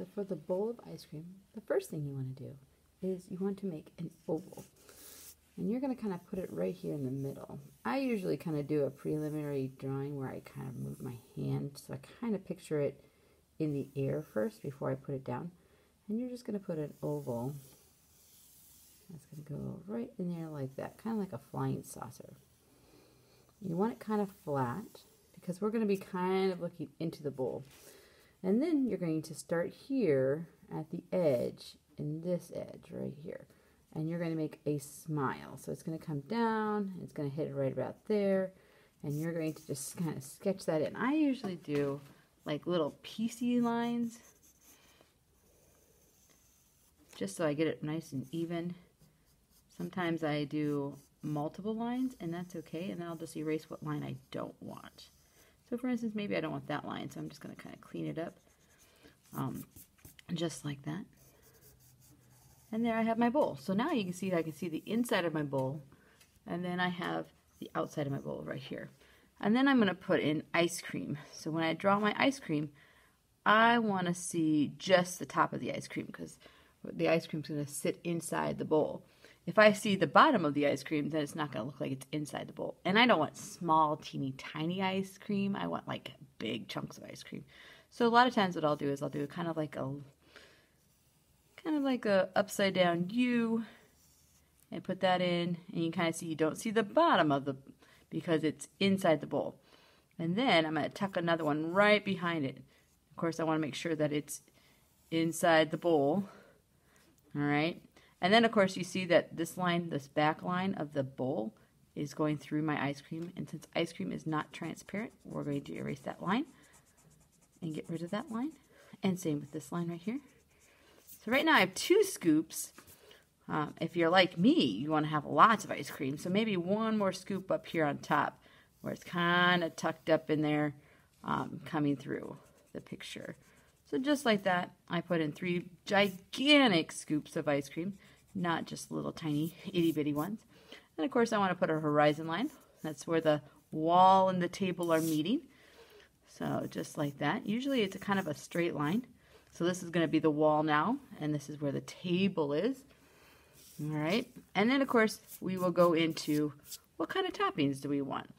So for the bowl of ice cream, the first thing you want to do is you want to make an oval. And you're going to kind of put it right here in the middle. I usually kind of do a preliminary drawing where I kind of move my hand so I kind of picture it in the air first before I put it down. And you're just going to put an oval. That's going to go right in there like that, kind of like a flying saucer. You want it kind of flat because we're going to be kind of looking into the bowl. And then you're going to start here at the edge, in this edge right here. And you're going to make a smile. So it's going to come down, it's going to hit it right about there. And you're going to just kind of sketch that in. I usually do like little piecey lines just so I get it nice and even. Sometimes I do multiple lines and that's okay and then I'll just erase what line I don't want. So for instance, maybe I don't want that line, so I'm just going to kind of clean it up. Um, just like that. And there I have my bowl. So now you can see I can see the inside of my bowl, and then I have the outside of my bowl right here. And then I'm going to put in ice cream. So when I draw my ice cream, I want to see just the top of the ice cream because the ice cream is going to sit inside the bowl. If I see the bottom of the ice cream, then it's not going to look like it's inside the bowl. And I don't want small, teeny, tiny ice cream. I want like big chunks of ice cream. So a lot of times what I'll do is I'll do kind of like a kind of like a upside down U and put that in and you kind of see you don't see the bottom of the because it's inside the bowl. And then I'm going to tuck another one right behind it. Of course, I want to make sure that it's inside the bowl. All right. And then, of course, you see that this line, this back line of the bowl is going through my ice cream. And since ice cream is not transparent, we're going to erase that line and get rid of that line. And same with this line right here. So right now I have two scoops. Um, if you're like me, you want to have lots of ice cream. So maybe one more scoop up here on top where it's kind of tucked up in there um, coming through the picture. So just like that, I put in three gigantic scoops of ice cream not just little tiny itty bitty ones. And of course I want to put a horizon line. That's where the wall and the table are meeting. So just like that. Usually it's a kind of a straight line. So this is going to be the wall now, and this is where the table is. All right. And then, of course, we will go into what kind of toppings do we want.